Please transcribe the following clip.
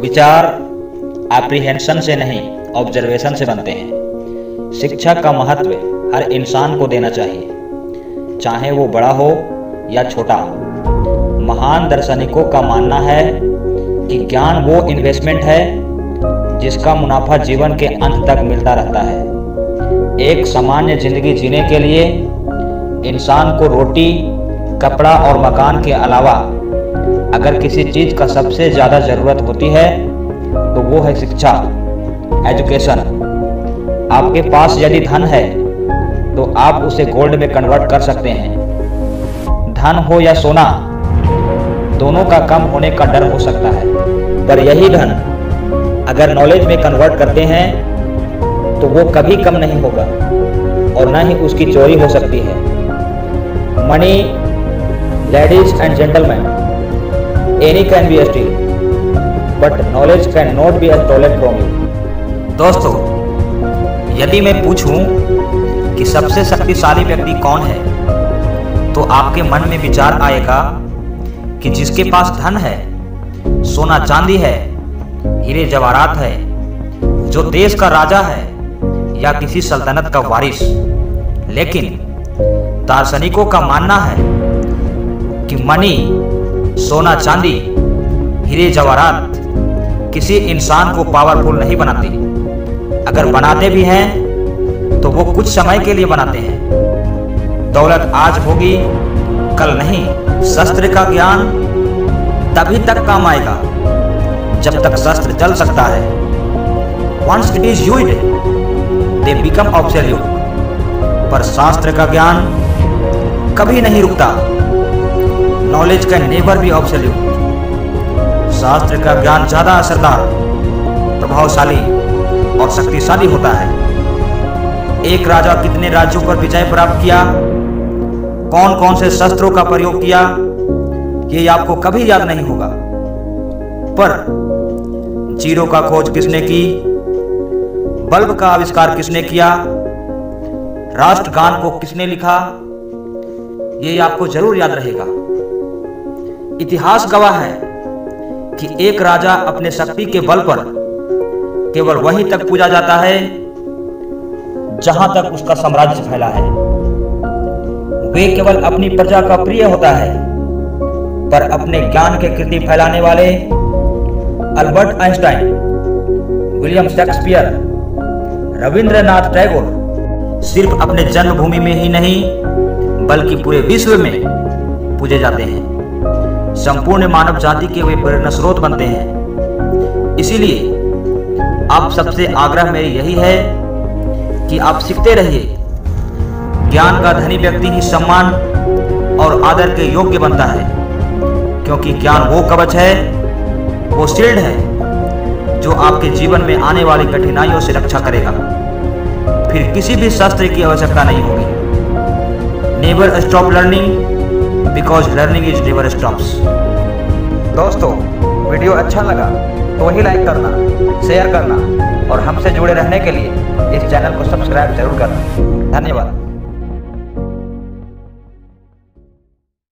विचार एप्रीहेंशन से नहीं ऑब्जर्वेशन से बनते हैं। शिक्षा का महत्व हर इंसान को देना चाहिए, चाहे वो बड़ा हो या छोटा हो। महान दार्शनिकों का मानना है कि ज्ञान वो इन्वेस्टमेंट है जिसका मुनाफा जीवन के अंत तक मिलता रहता है। एक सामान्य ज़िंदगी जीने के लिए इंसान को रोटी, कपड़ा और मकान के अलावा अगर किसी चीज़ का सबसे ज़्यादा ज़रूरत होती है तो वो है शिक्षा एजुकेशन आपके पास यदि धन है तो आप उसे गोल्ड में कन्वर्ट कर सकते हैं। धन हो या सोना, दोनों का कम होने का डर हो सकता है। पर यही धन, अगर नॉलेज में कन्वर्ट करते हैं तो वो कभी कम नहीं होगा, और ना ही उसकी चोरी हो सकती है। Money ladies and gentleman any can be steal but knowledge can not be stolen from you दोस्तों, यदि मैं पूछूँ कि सबसे शक्तिशाली व्यक्ति कौन है तो आपके मन में विचार आएगा कि जिसके पास धन है, सोना चांदी है, हीरे जवाहरात है, जो देश का राजा है, या किसी सल्तनत का वारिस। लेकिन दार्शनिकों का मानना है कि मनी सोना चांदी, हीरे जवाहरात, किसी इंसान को पावरफुल नहीं बनाती। अगर बनाते भी हैं तो वो कुछ समय के लिए बनाते हैं। दौलत आज होगी, कल नहीं, शस्त्र का ज्ञान तभी तक काम आएगा, जब तक शस्त्र चल सकता है। Once it is use they become obsolete पर शास्त्र का ज्ञान कभी नहीं रुकता। Knowledge can never be obsolete शास्त्र का ज्ञान ज़्यादा असरदार, प्रभावशाली और शक्तिशाली होता है। एक राजा कितने राज्यों पर विजय प्राप्त किया? कौन कौन से शस्त्रों का प्रयोग किया? ये आपको कभी याद नहीं होगा। पर ज़ीरो का खोज किसने की? बल्ब का आविष्कार किसने किया? राष्ट्रगान को किसने लिखा? ये आपको ज़रूर याद रहेगा। इतिहास गवाह है कि एक राजा अपने शक्ति के बल पर केवल वहीं तक पूजा जाता है, जहाँ तक उसका साम्राज्य फैला है। वे केवल अपनी प्रजा का प्रिय होता है, पर अपने ज्ञान के कृति फैलाने वाले Albert Einstein, William Shakespeare, Rabindranath Tagore सिर्फ़ अपने जन्मभूमि में ही नहीं, बल्कि पूरे विश्व में पूजे जाते हैं। संपूर्ण मानव जाति के वे प्रेरणा स्रोत बनते हैं। इसीलिए आप सबसे आग्रह मेरी यही है कि आप सीखते रहिए। ज्ञान का धनी व्यक्ति ही सम्मान और आदर के योग्य बनता है, क्योंकि ज्ञान वो कवच है, वो शील्ड है, जो आपके जीवन में आने वाली कठिनाइयों से रक्षा करेगा। फिर किसी भी शास्त्र की आवश्यकता नहीं होगी। Never stop learning because learning is never stops दोस्तों वीडियो अच्छा लगा तो ही लाइक करना शेयर करना और हमसे जुड़े रहने के लिए इस चैनल को सब्सक्राइब ज़रूर करना। धन्यवाद।